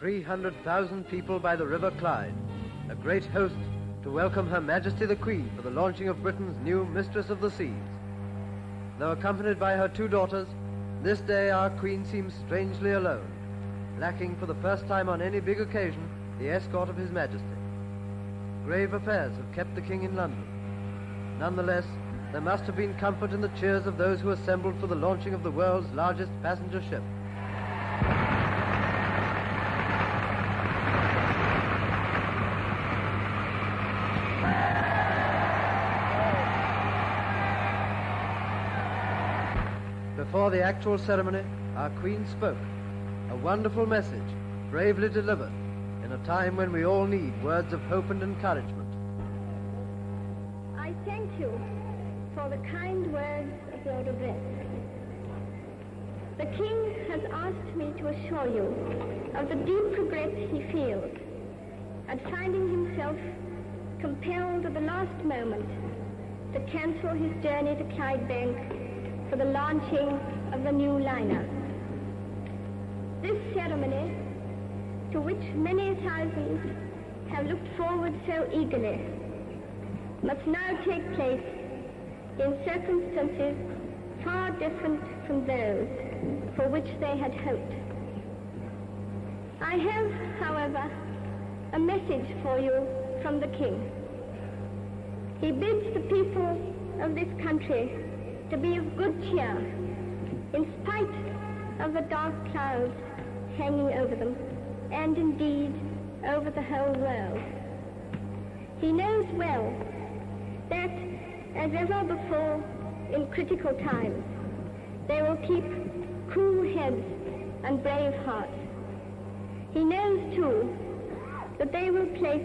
Three hundred thousand people by the River Clyde, a great host to welcome Her Majesty the Queen for the launching of Britain's new Mistress of the Seas. Though accompanied by her two daughters, this day our Queen seems strangely alone, lacking for the first time on any big occasion the escort of His Majesty. Grave affairs have kept the King in London. Nonetheless, there must have been comfort in the cheers of those who assembled for the launching of the world's largest passenger ship. Before the actual ceremony, our Queen spoke. A wonderful message, bravely delivered, in a time when we all need words of hope and encouragement. I thank you for the kind words of your address. The King has asked me to assure you of the deep regret he feels at finding himself compelled at the last moment to cancel his journey to Clydebank for the launching of the new liner. This ceremony, to which many thousands have looked forward so eagerly, must now take place in circumstances far different from those for which they had hoped. I have, however, a message for you from the King. He bids the people of this country to be of good cheer, in spite of the dark clouds hanging over them, and indeed over the whole world. He knows well as ever before in critical times, they will keep cool heads and brave hearts. He knows, too, that they will place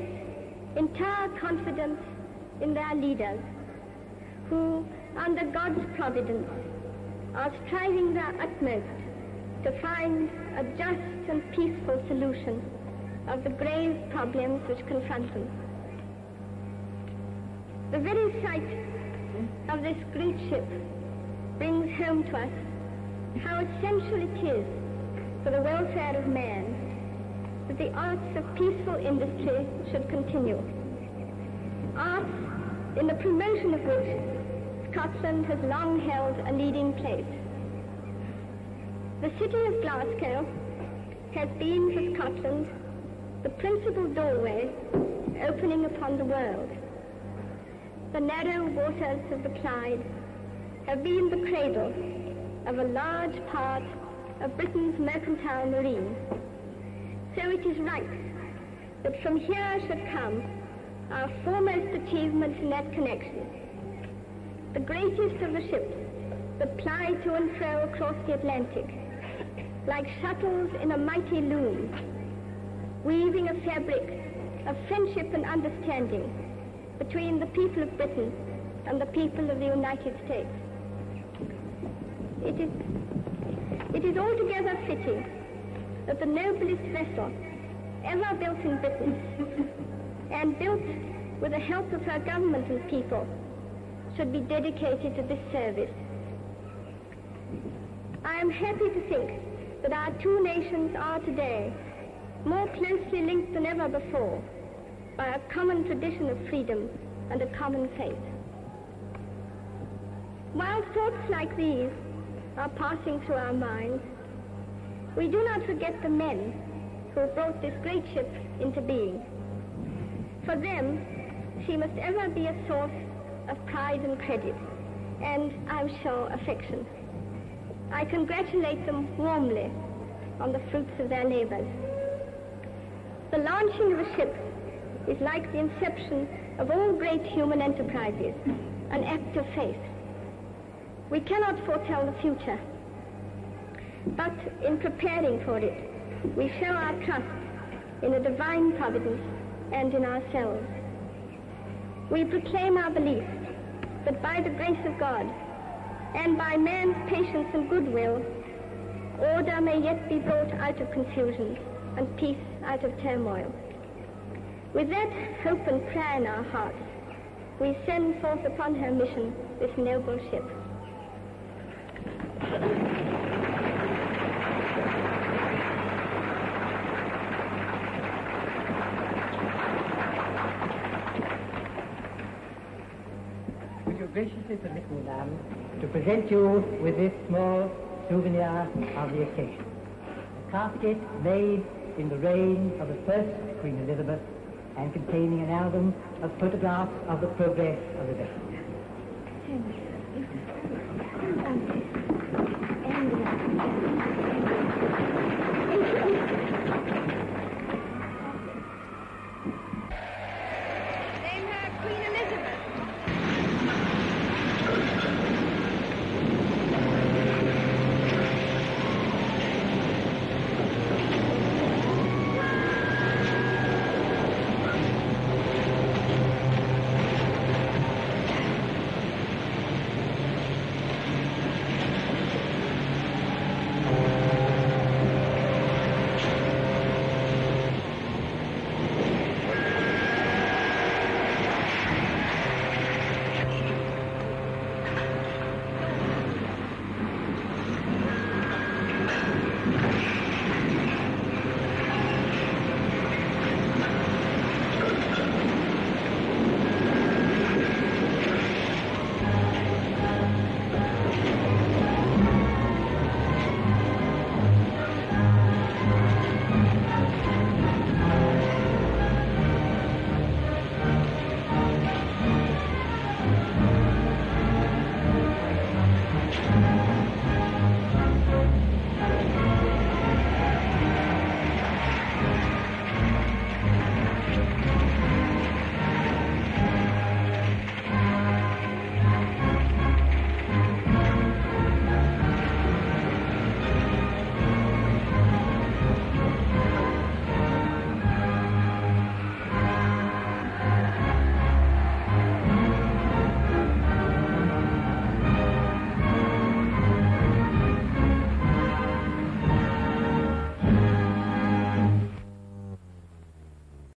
entire confidence in their leaders, who under God's providence, are striving their utmost to find a just and peaceful solution of the grave problems which confront them. The very sight of this great ship brings home to us how essential it is for the welfare of man that the arts of peaceful industry should continue. Arts in the promotion of which Scotland has long held a leading place. The city of Glasgow has been for Scotland the principal doorway opening upon the world. The narrow waters of the Clyde have been the cradle of a large part of Britain's mercantile marine. So it is right that from here should come our foremost achievements in that connection, the greatest of the ships that ply to and fro across the Atlantic, like shuttles in a mighty loom, weaving a fabric of friendship and understanding between the people of Britain and the people of the United States. It is, it is altogether fitting that the noblest vessel ever built in Britain, and built with the help of her government and people, should be dedicated to this service. I am happy to think that our two nations are today more closely linked than ever before by a common tradition of freedom and a common faith. While thoughts like these are passing through our minds, we do not forget the men who brought this great ship into being. For them, she must ever be a source of pride and credit, and I'm sure affection. I congratulate them warmly on the fruits of their labors. The launching of a ship is like the inception of all great human enterprises, an act of faith. We cannot foretell the future, but in preparing for it, we show our trust in a divine providence and in ourselves. We proclaim our belief that by the grace of God and by man's patience and goodwill, order may yet be brought out of confusion and peace out of turmoil. With that hope and prayer in our hearts, we send forth upon her mission this noble ship. Would you graciously permit me, madam, to present you with this small souvenir of the occasion. A casket made in the reign of the first Queen Elizabeth and containing an album of photographs of the progress of the vessel.